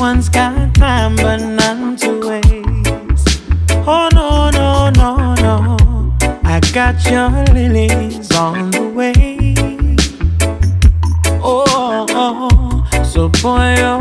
One's got time, but none to waste. Oh, no, no, no, no. I got your lilies on the way. Oh, oh, oh. so boy, oh.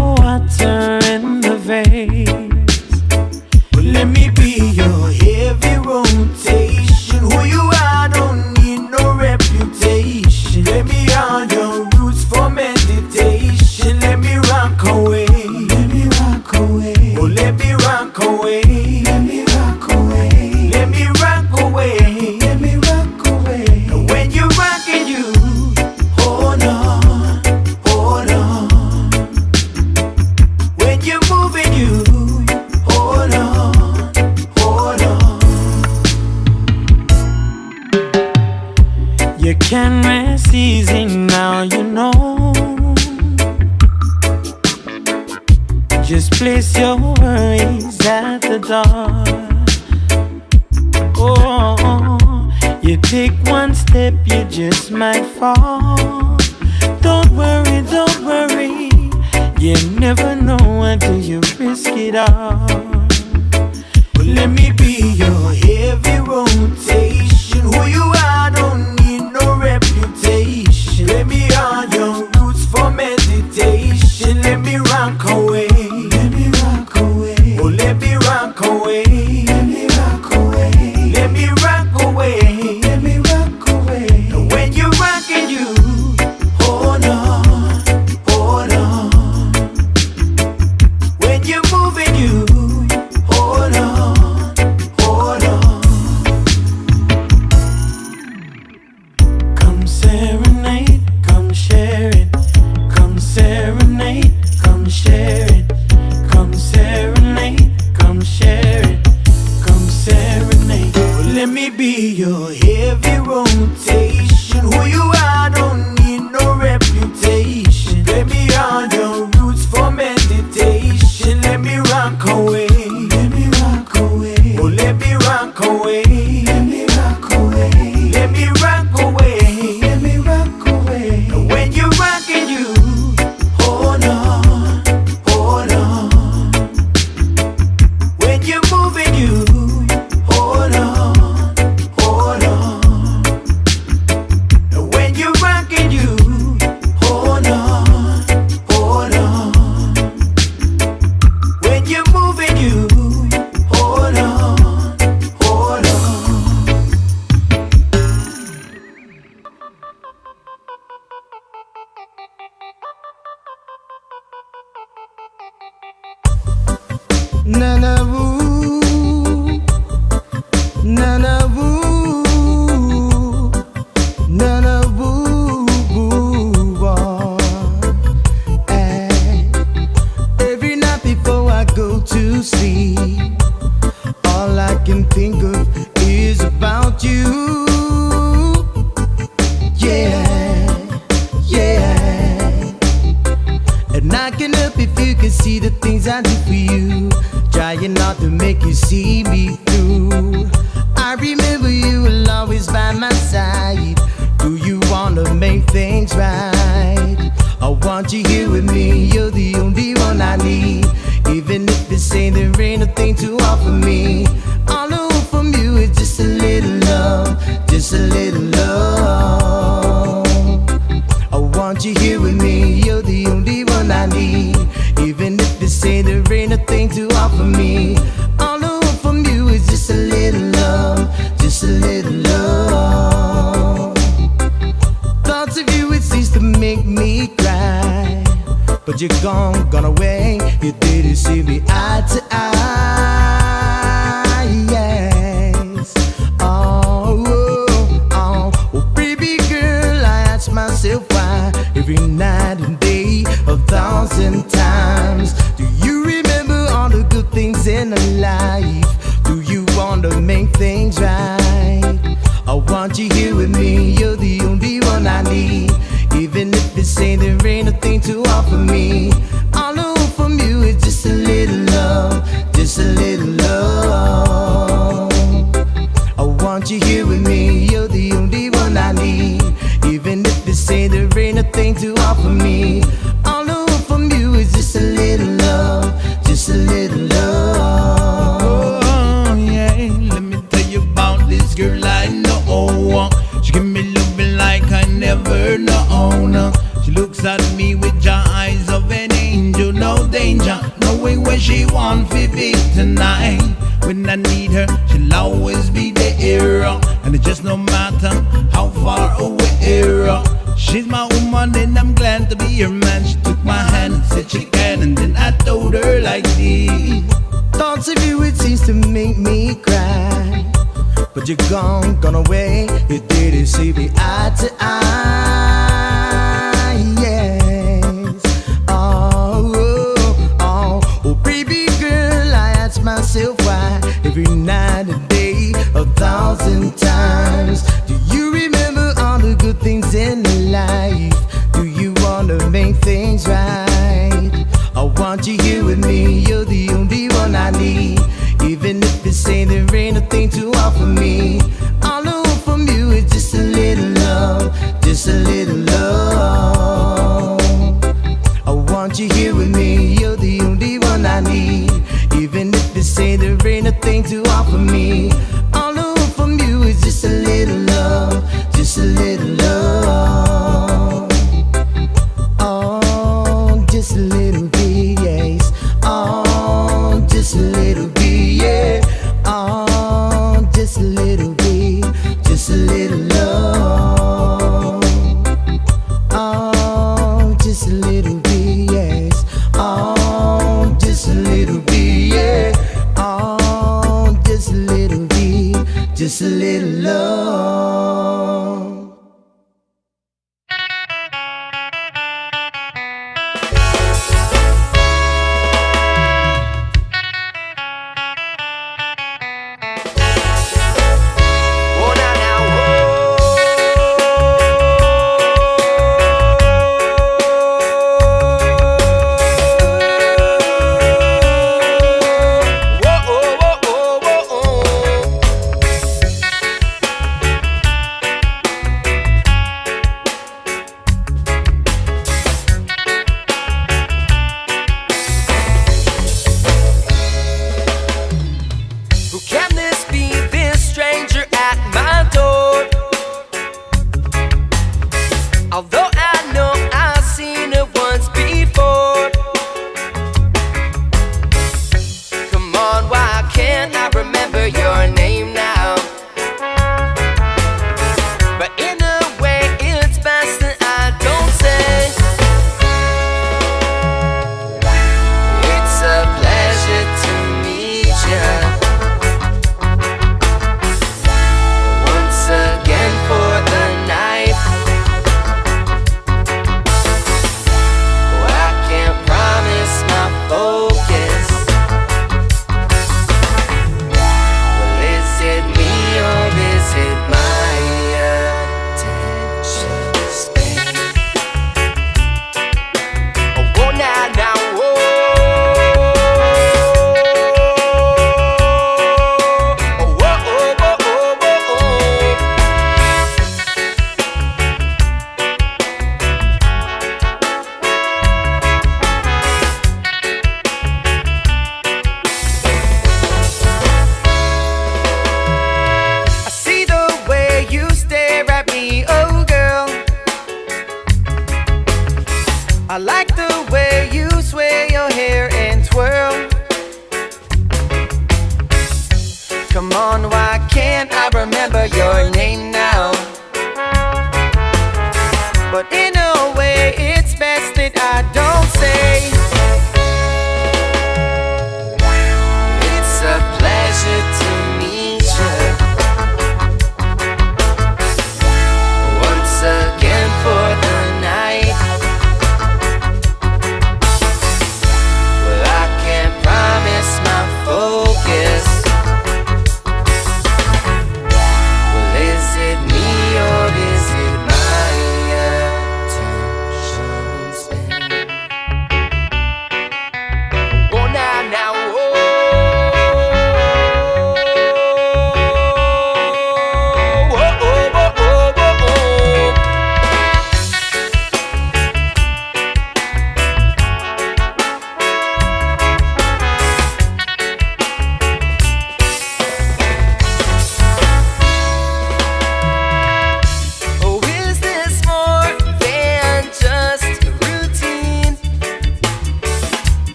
I want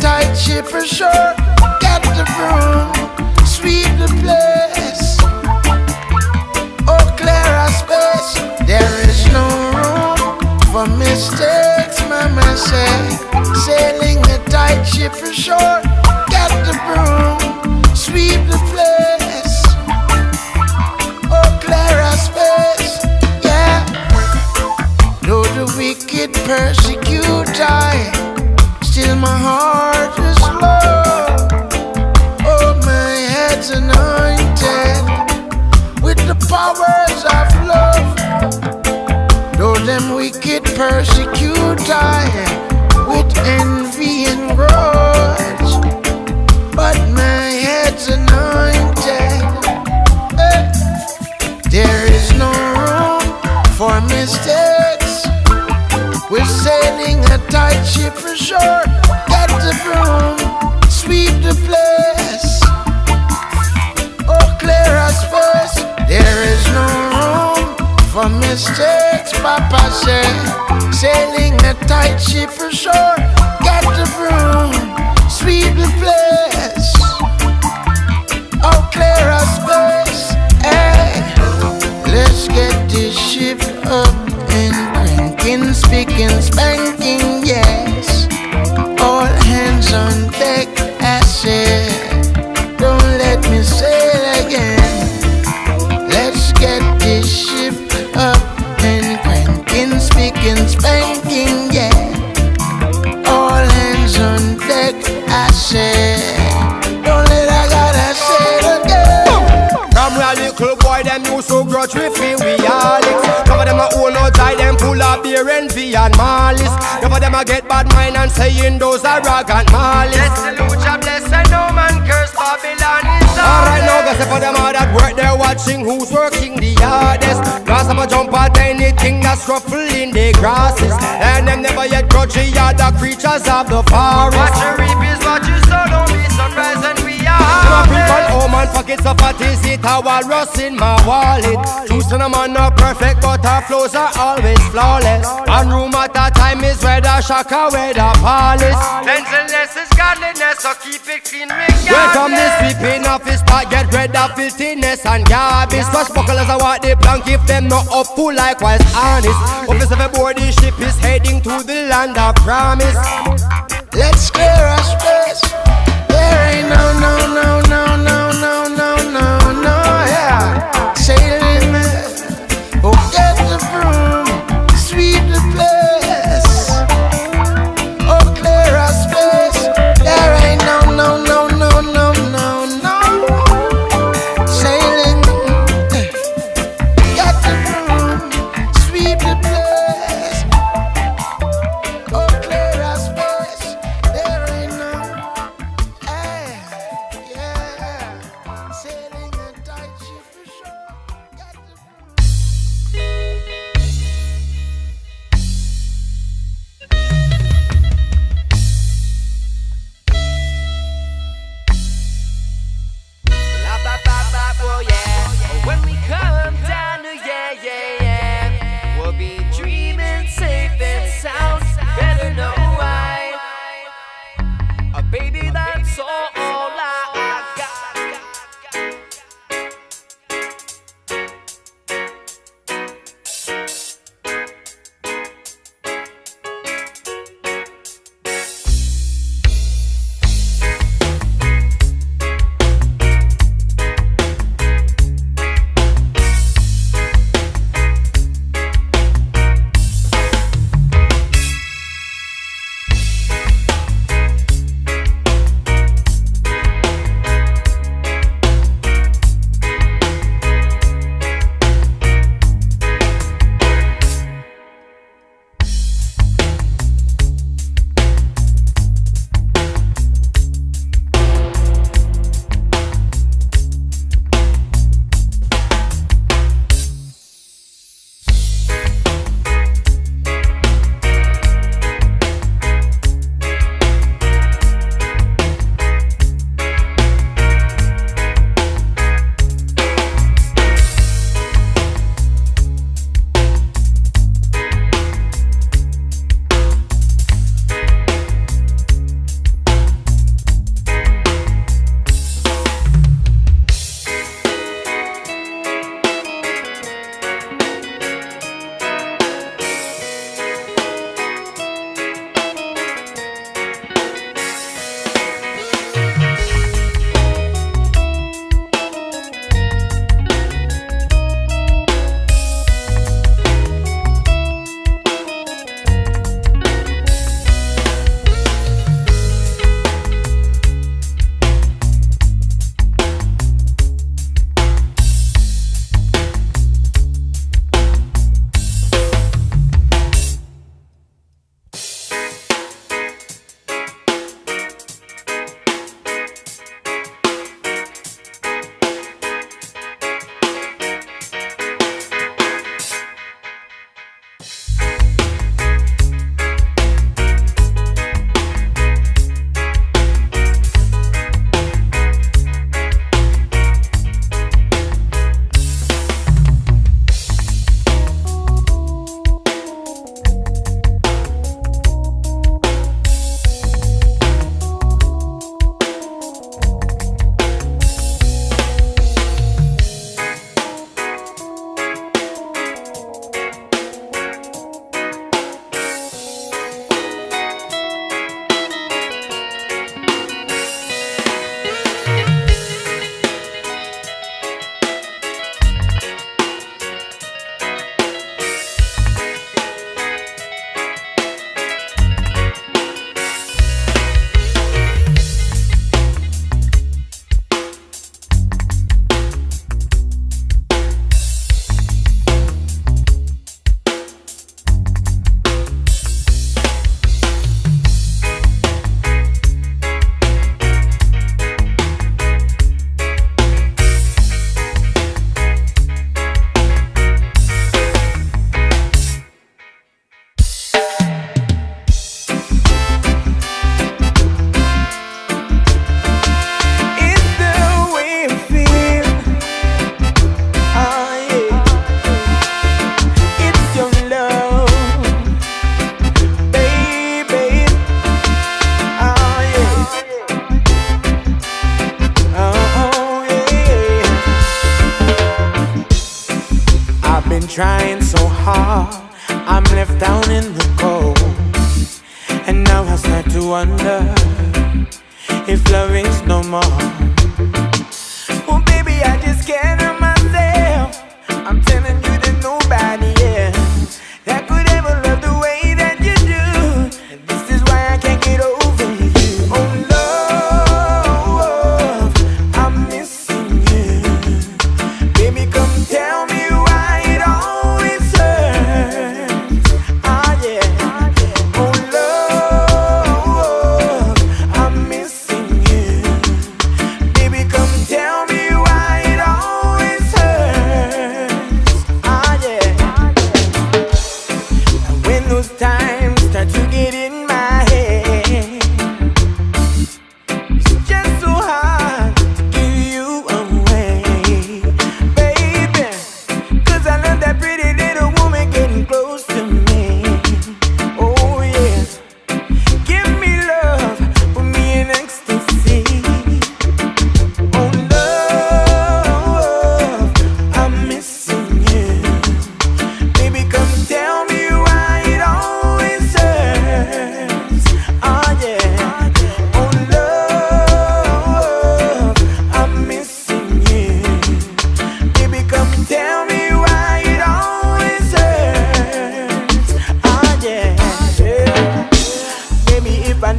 tight ship ashore. Get the broom, sweep the place. Oh, clear our space. There is no room for mistakes, Mama say. Sailing a tight ship ashore. Get the broom, sweep the place. Oh, clear our space. Yeah. Though the wicked persecute I, my heart is. Oh, my head's anointed with the powers of love. Though them wicked with envy and but my head's anointed. Eh. There is no room for mistakes. Sailing a tight ship ashore. Get the broom, sweep the place. Oh, clear our space. There is no room for mistakes, Papa said. Sailing a tight ship ashore. Get the broom, sweep the place. Oh, clear our space. Hey. Let's get this ship up and cranking, speaking, spanking, yes. All hands on deck, I said. Don't let me say it again. Let's get this ship up and cranking, speaking, spanking, yeah. All hands on deck, I said. Don't let I gotta say it again. From a little boy, them used to grudge we feel we all it. Of them a own beer envy and malice. Some of them a get bad mind and saying those are arrogant malice. Bless the lucha, bless and no man curse Babylon is Alright now, guess for them all that work, they're watching who's working the hardest. Cause I'm a jump at anything that's ruffling the grasses. And them never yet grudge the other creatures of the forest. What you reap is what you sow, don't be surprised and we are. Them a people, oh man, pockets of fat is it a walrus in my wallet. Choosing a man not perfect, but our flows are always flawless. One room at a time is where the shaka, where the palace. Cleanliness is godliness, so keep it clean regardless. Welcome this sweeping off his spot, get rid of filthiness and garbage. Swashbucklers are what they plank if them not up full likewise honest. Office of aboard the ship is heading to the land of promise. Let's clear our space. There ain't no, no,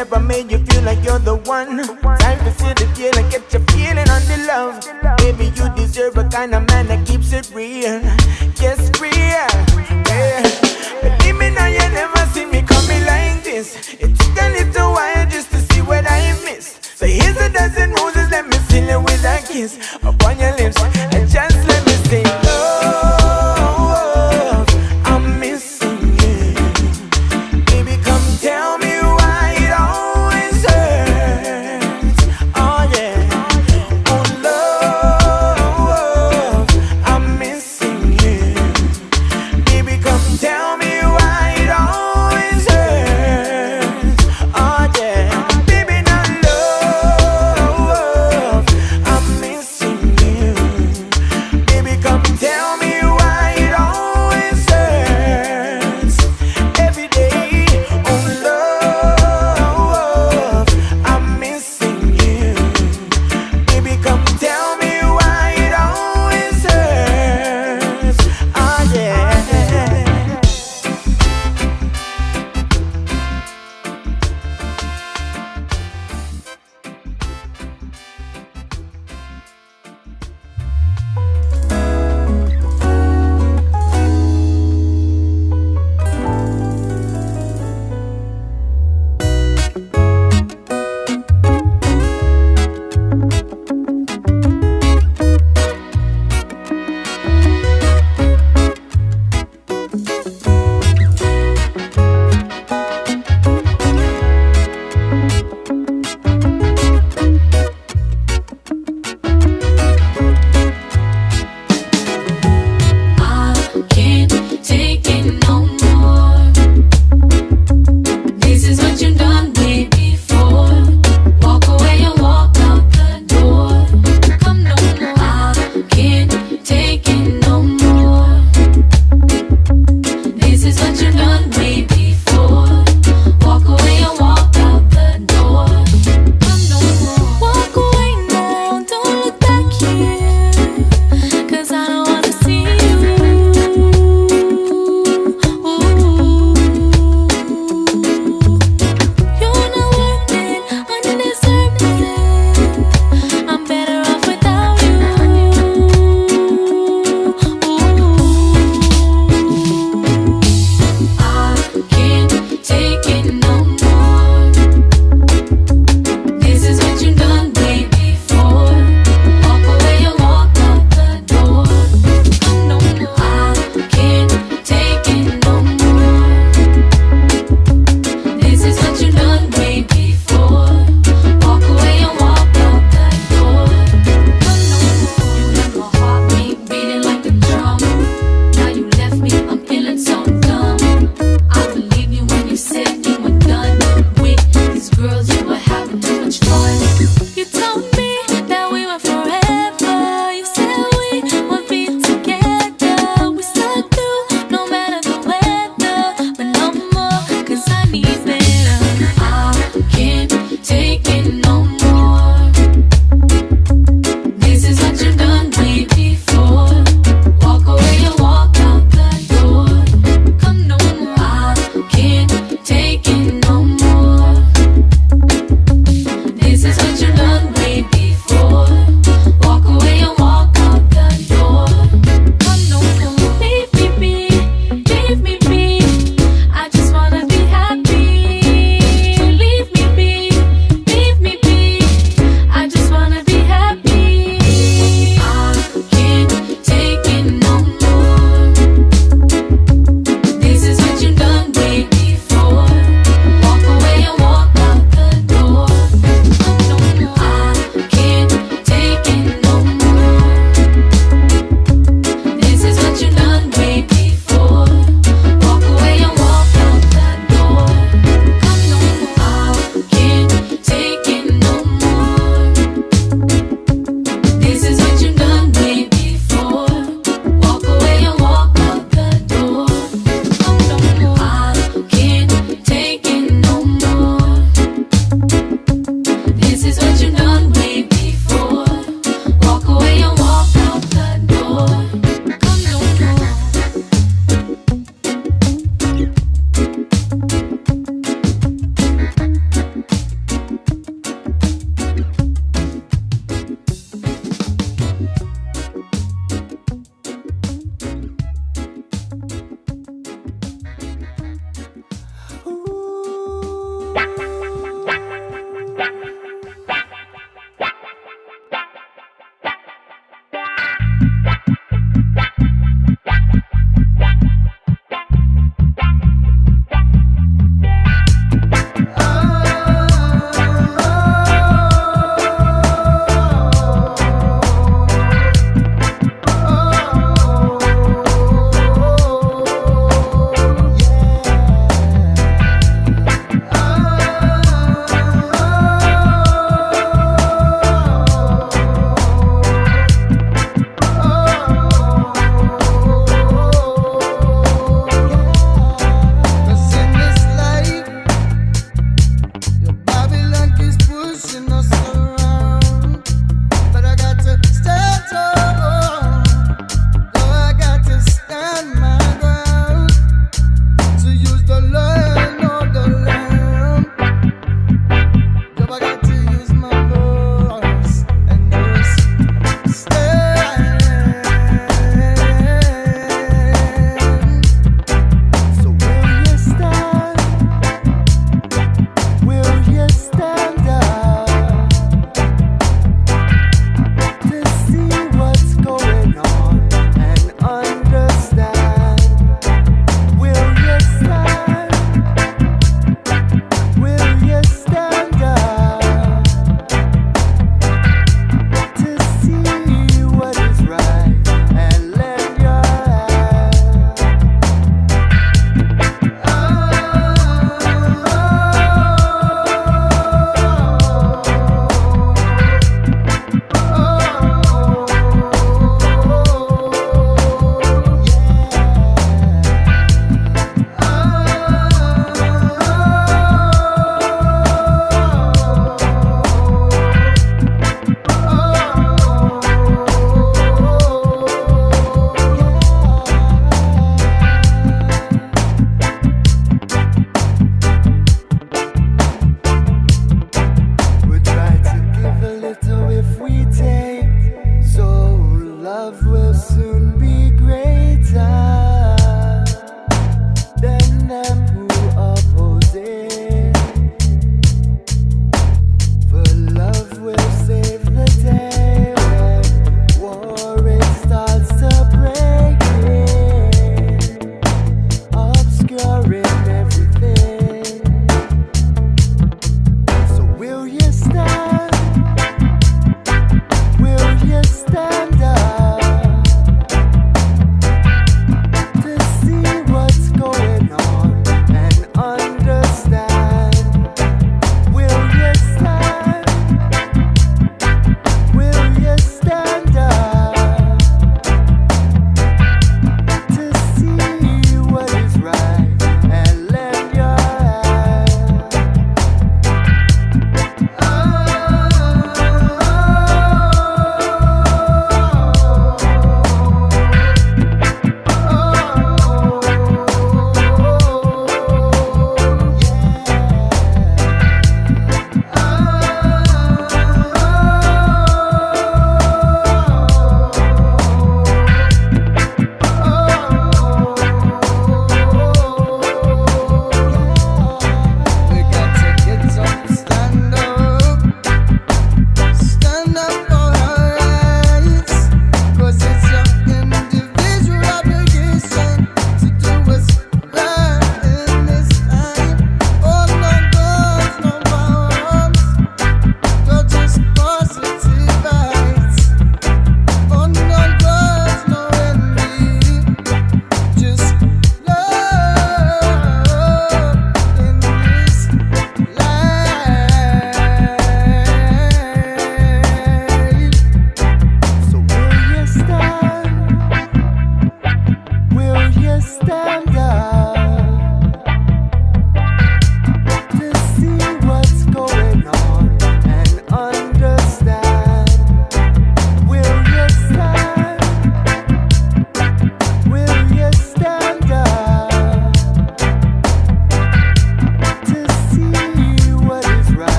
never made you feel like you're the one. Time to feel the feel, like get your feeling on the love. Baby, you deserve a kind of man that keeps it real. Yes, real. Yeah. Believe me now, you never see me coming like this. It took a little while just to see what I missed. So here's a dozen roses, let me seal it with a kiss.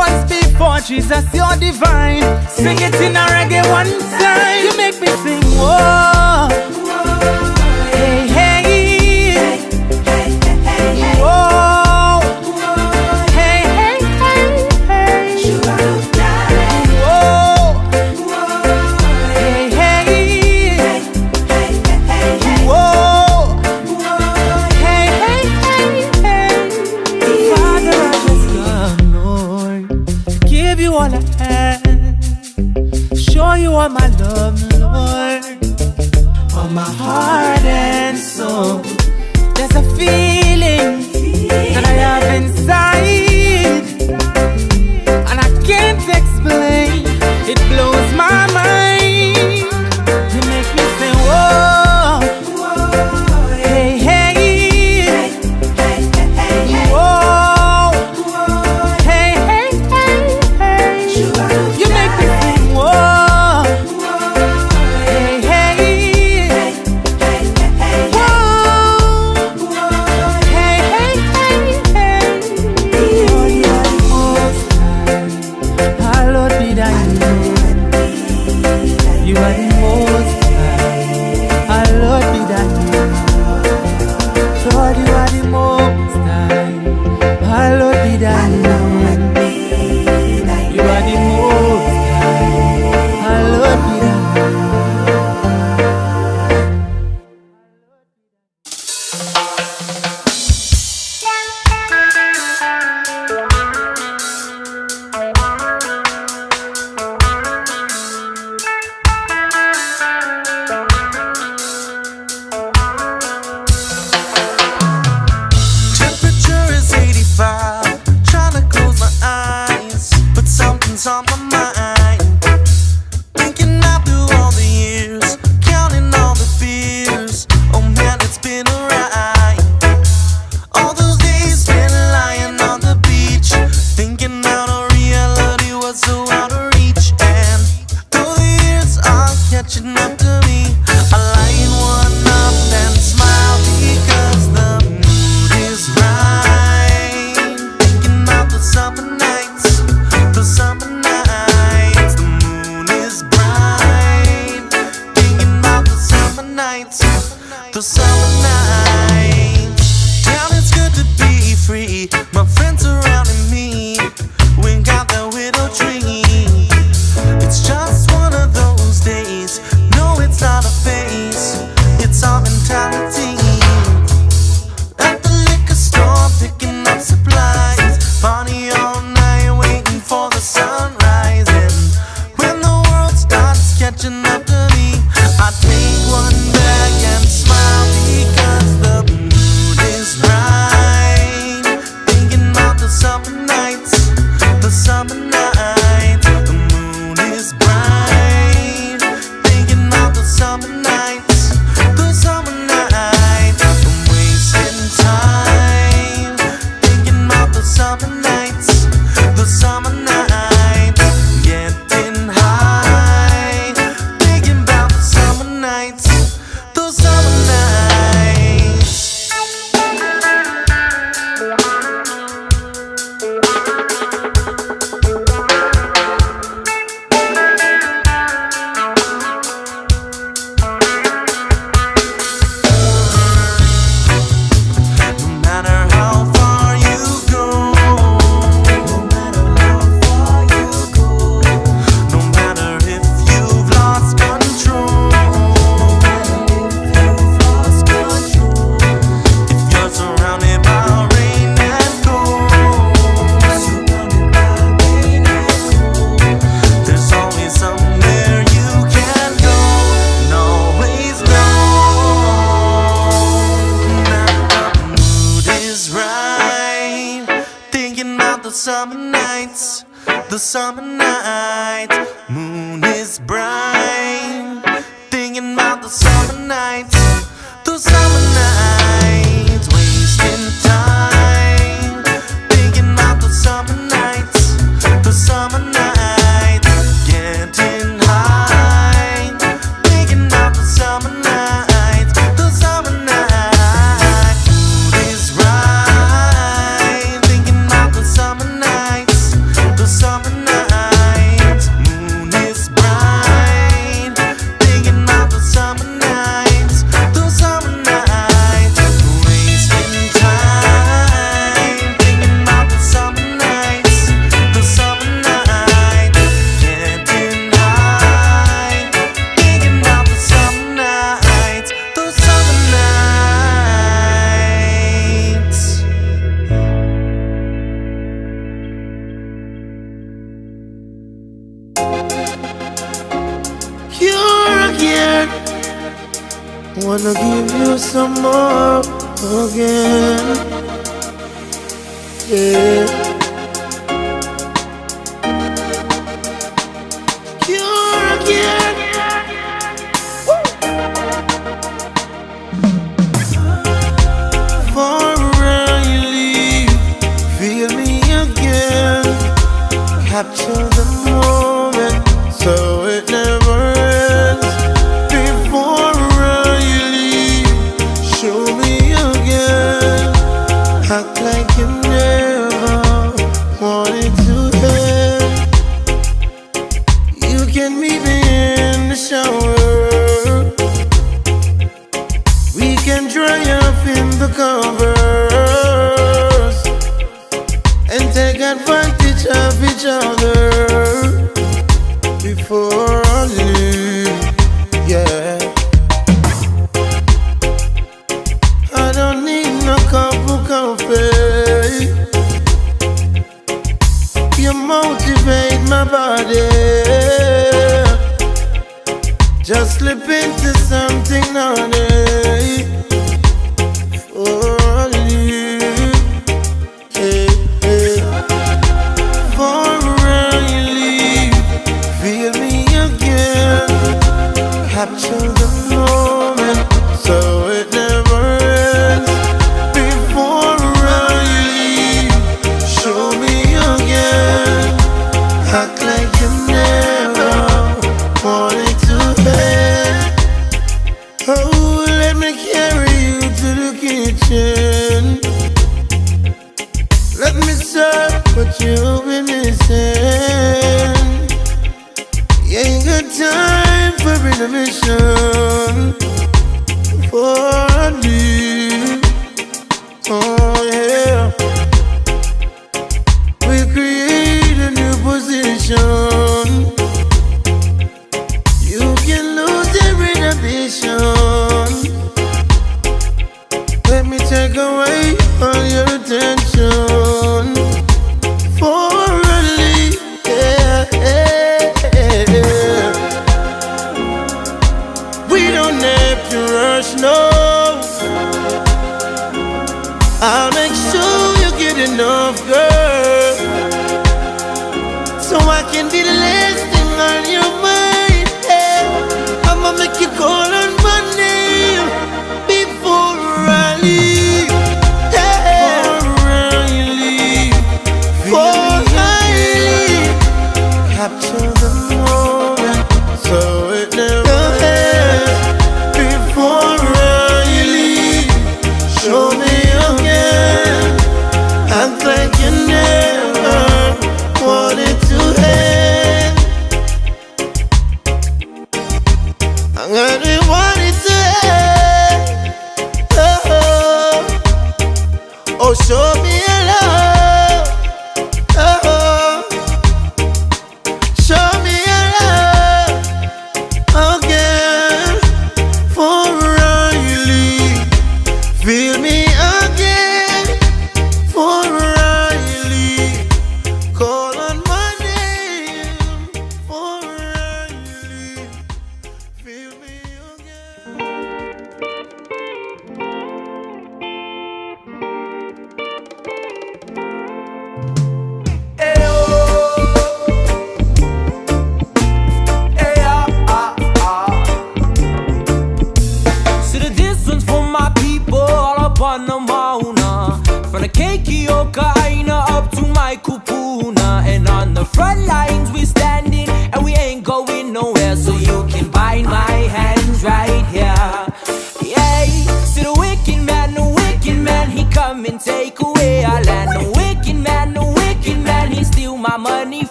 once before, Jesus, you're divine. Sing it in a reggae one time. You make me sing, whoa.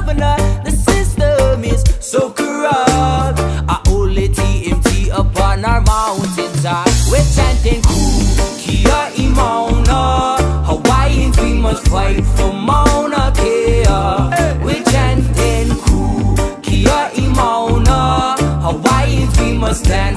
governor. The system is so corrupt. I only TMT upon our mountain top. We're chanting "Kia'i Mauna. Hawaiians, we must fight for Mauna Kea. We're chanting "Kia'i Mauna. Hawaiians, we must stand.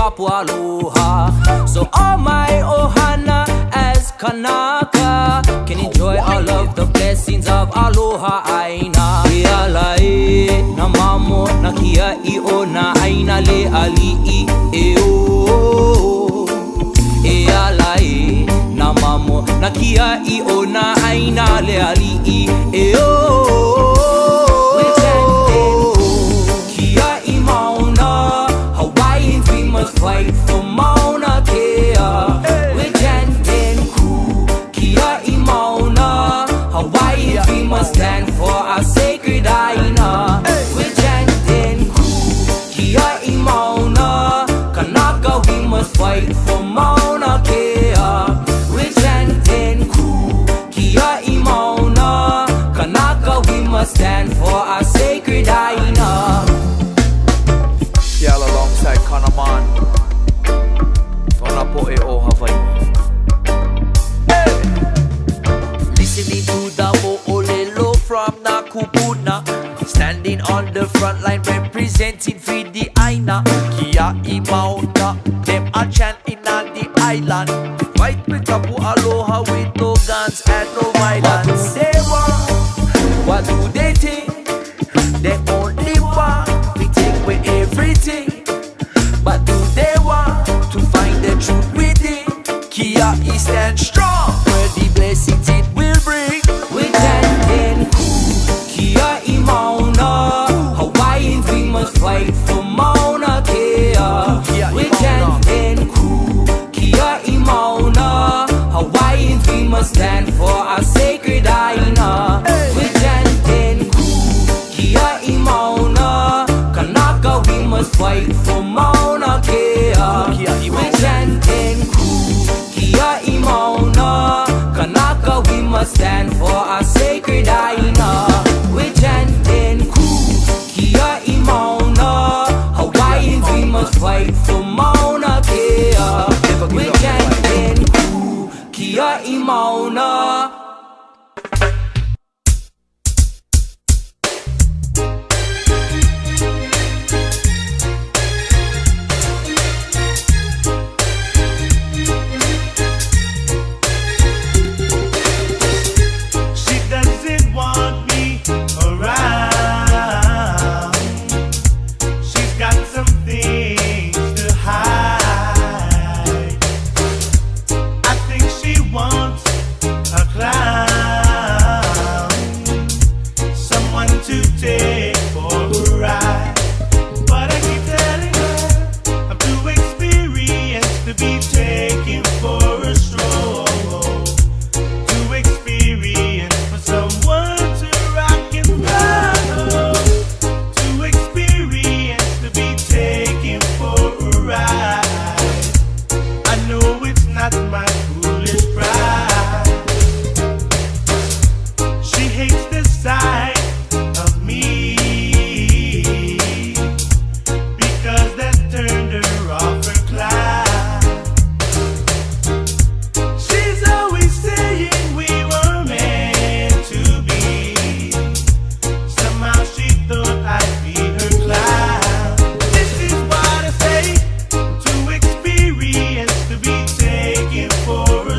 Kapu Aloha. So all my Ohana as Kanaka can enjoy oh, all of the blessings of Aloha Aina. Ialae na mamo na kia i o na aina le ali'i e o. alae na mamo na kia i o na aina le ali'i e o. fight for Mauna Kea. We're chanting Ku Kia i Mauna Hawaii we must stand que há igual.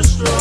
monster.